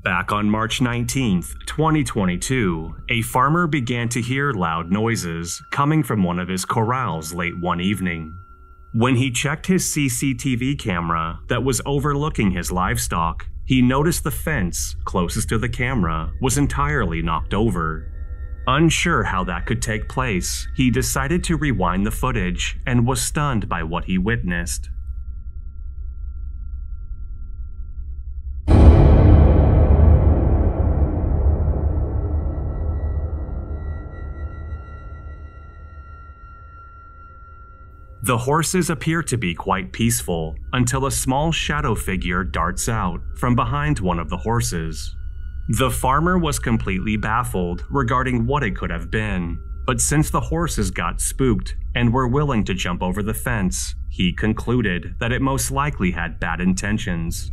Back on March 19th, 2022, a farmer began to hear loud noises coming from one of his corrals late one evening. When he checked his CCTV camera that was overlooking his livestock, he noticed the fence closest to the camera was entirely knocked over. Unsure how that could take place, he decided to rewind the footage and was stunned by what he witnessed. The horses appear to be quite peaceful until a small shadow figure darts out from behind one of the horses. The farmer was completely baffled regarding what it could have been, but since the horses got spooked and were willing to jump over the fence, he concluded that it most likely had bad intentions.